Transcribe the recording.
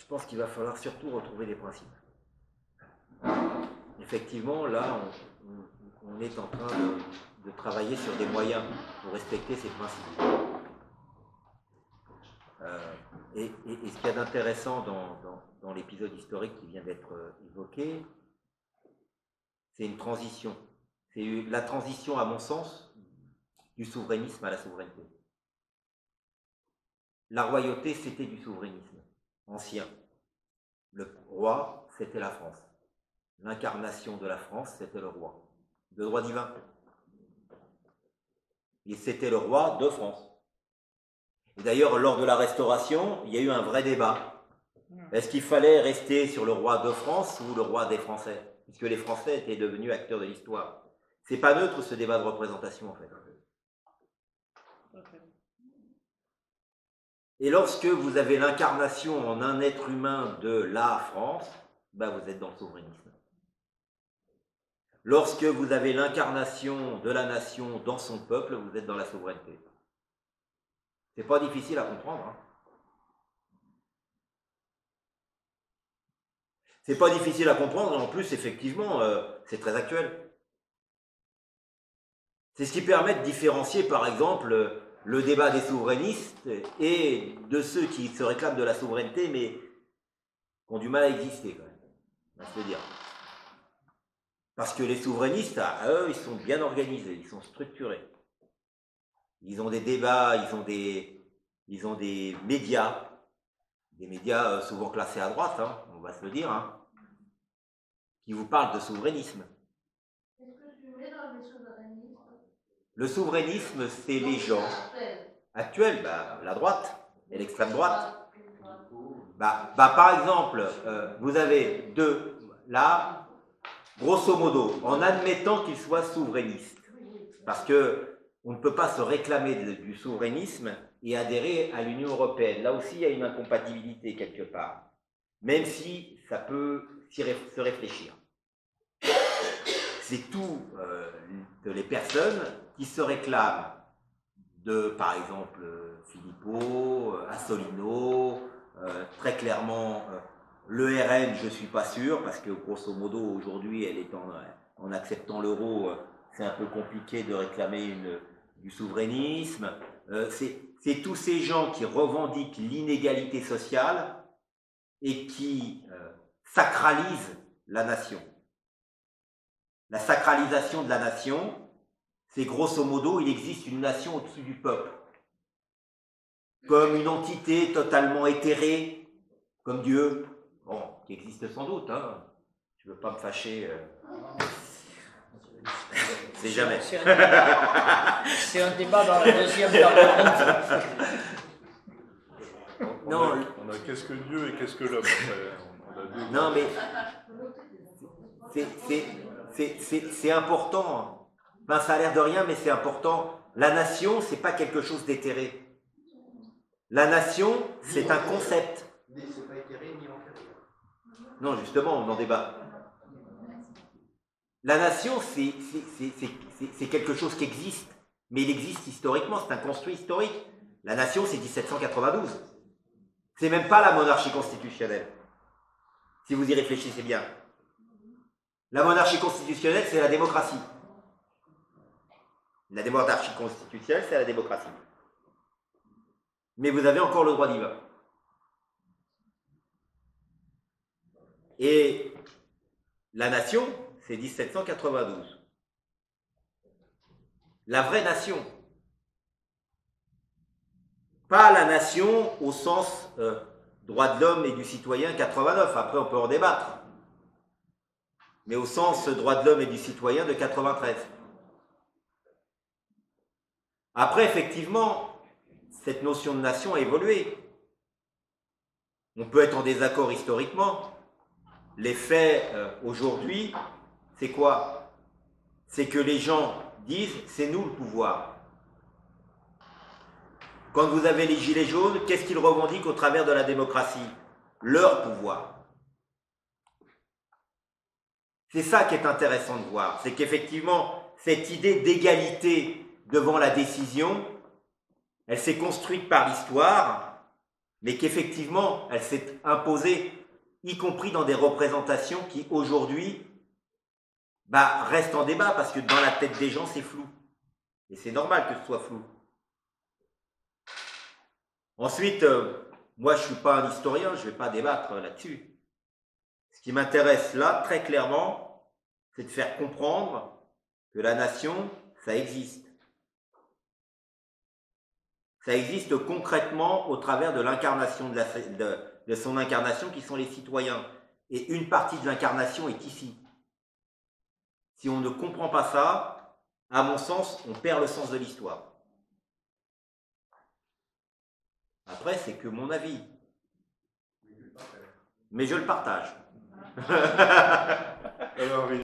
je pense qu'il va falloir surtout retrouver des principes. Effectivement, là, on, est en train de, travailler sur des moyens pour respecter ces principes. Euh, et, ce qu'il y a d'intéressant dans, l'épisode historique qui vient d'être euh, évoqué, c'est une transition. C'est la transition, à mon sens, du souverainisme à la souveraineté. La royauté, c'était du souverainisme ancien. Le roi, c'était la France. L'incarnation de la France, c'était le roi. De droit divin. Et c'était le roi de France. Et d'ailleurs, lors de la Restauration, il y a eu un vrai débat. Est-ce qu'il fallait rester sur le roi de France ou le roi des Français? Puisque les Français étaient devenus acteurs de l'histoire. C'est pas neutre ce débat de représentation en fait. Et lorsque vous avez l'incarnation en un être humain de la France, ben vous êtes dans le souverainisme. Lorsque vous avez l'incarnation de la nation dans son peuple, vous êtes dans la souveraineté. C'est pas difficile à comprendre. Hein. C'est pas difficile à comprendre, en plus, effectivement, euh, c'est très actuel. C'est ce qui permet de différencier, par exemple, le débat des souverainistes et de ceux qui se réclament de la souveraineté, mais ont du mal à exister, quand même. Va se dire. Parce que les souverainistes, à eux, ils sont bien organisés, ils sont structurés. Ils ont des débats, ils ont des, ils ont des médias, des médias euh, souvent classés à droite, hein, on va se le dire, hein, qui vous parlent de souverainisme. Le souverainisme, c'est les gens actuels, bah, la droite et l'extrême droite. Bah, bah, par exemple, euh, vous avez deux, là, grosso modo, en admettant qu'ils soient souverainistes, parce que on ne peut pas se réclamer du souverainisme et adhérer à l'Union européenne. Là aussi, il y a une incompatibilité quelque part, même si ça peut se réfléchir. C'est tout euh, les personnes qui se réclament de, par exemple, Philippot, Assolino, euh, très clairement, euh, le RN, je ne suis pas sûr, parce que grosso modo, aujourd'hui, est en, acceptant l'euro, euh, c'est un peu compliqué de réclamer du souverainisme. c'est tous ces gens qui revendiquent l'inégalité sociale et qui sacralisent la nation. La sacralisation de la nation, c'est grosso modo, il existe une nation au-dessus du peuple. Comme une entité totalement éthérée, comme Dieu, bon, qui existe sans doute, hein. Je ne veux pas me fâcher. Euh. C'est jamais. C'est un, débat dans la deuxième partie. Non, on a, qu'est-ce que Dieu et qu'est-ce que l'homme Non, mais c'est important. Hein. Ben, ça a l'air de rien, mais c'est important. La nation, c'est pas quelque chose d'éthéré. La nation, c'est un concept. Non, justement, on en débat. La nation, c'est quelque chose qui existe, mais il existe historiquement, c'est un construit historique. La nation, c'est 1792. C'est même pas la monarchie constitutionnelle. Si vous y réfléchissez bien. La monarchie constitutionnelle, c'est la démocratie. La démocratie constitutionnelle, c'est la démocratie. Mais vous avez encore le droit divin. Et la nation, c'est 1792. La vraie nation. Pas la nation au sens euh, droit de l'homme et du citoyen 89. Après, on peut en débattre. Mais au sens droit de l'homme et du citoyen de 93. Après, effectivement, cette notion de nation a évolué. On peut être en désaccord historiquement. Les faits euh, aujourd'hui, c'est quoi? C'est que les gens disent c'est nous le pouvoir. Quand vous avez les gilets jaunes, qu'est-ce qu'ils revendiquent au travers de la démocratie? Leur pouvoir. C'est ça qui est intéressant de voir, c'est qu'effectivement, cette idée d'égalité devant la décision, elle s'est construite par l'histoire, mais qu'effectivement, elle s'est imposée, y compris dans des représentations qui aujourd'hui bah, restent en débat, parce que dans la tête des gens, c'est flou. Et c'est normal que ce soit flou. Ensuite, euh, moi je ne suis pas un historien, je ne vais pas débattre là-dessus. Ce qui m'intéresse là, très clairement, c'est de faire comprendre que la nation, ça existe. Ça existe concrètement au travers de l'incarnation de, son incarnation qui sont les citoyens. Et une partie de l'incarnation est ici. Si on ne comprend pas ça, à mon sens, on perd le sens de l'histoire. Après, c'est que mon avis. Mais je le partage. Eu não ouvi.